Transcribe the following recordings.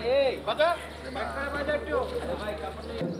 Hey, Bata! Bata, Bata, too!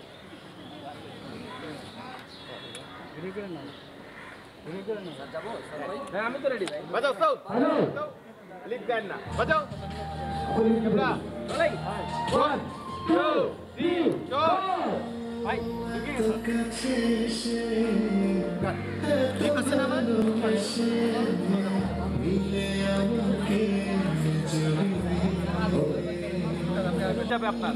আমি তো ready ভাই বাজাও সাউথ হ্যালো লিপ গান না বাজাও police camera camera one two three four ভাই লিপ আছে না যাবে আপনার।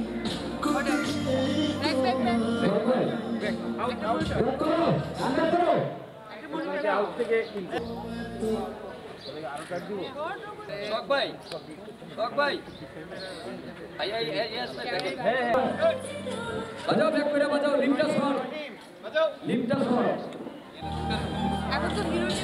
এখন তো বিরতি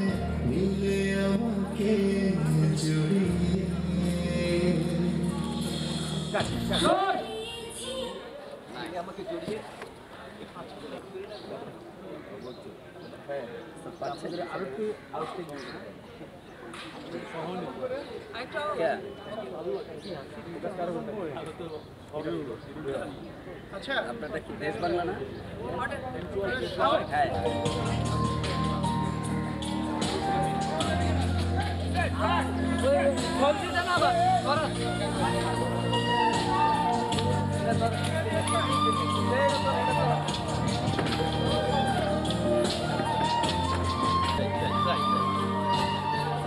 আচ্ছা আপনারটা কি দেশ বাংলা না হ্যাঁ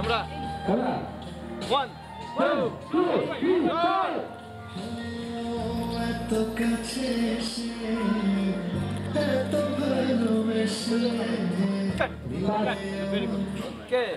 camera. Camera. One, two, three, go! 똑같이 했던 발놈의 시간 오케이